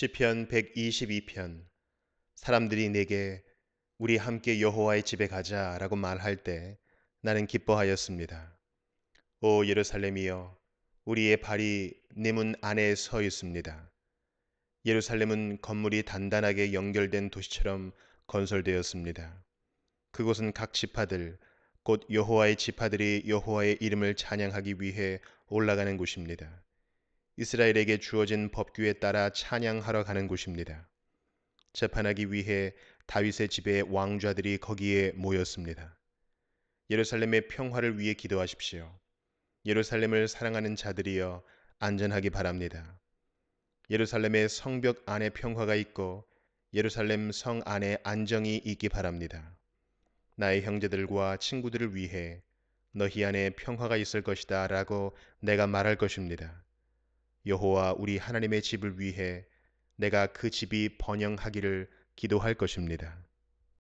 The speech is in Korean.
시편 122편 사람들이 내게 우리 함께 여호와의 집에 가자라고 말할 때 나는 기뻐하였습니다. 오 예루살렘이여 우리의 발이 내문 안에 서 있습니다. 예루살렘은 건물이 단단하게 연결된 도시처럼 건설되었습니다. 그곳은 각 지파들 곧 여호와의 지파들이 여호와의 이름을 찬양하기 위해 올라가는 곳입니다. 이스라엘에게 주어진 법규에 따라 찬양하러 가는 곳입니다. 재판하기 위해 다윗의 집에 왕좌들이 거기에 모였습니다. 예루살렘의 평화를 위해 기도하십시오. 예루살렘을 사랑하는 자들이여 안전하기 바랍니다. 예루살렘의 성벽 안에 평화가 있고 예루살렘 성 안에 안정이 있기 바랍니다. 나의 형제들과 친구들을 위해 너희 안에 평화가 있을 것이다 라고 내가 말할 것입니다. 여호와 우리 하나님의 집을 위해 내가 그 집이 번영하기를 기도할 것입니다.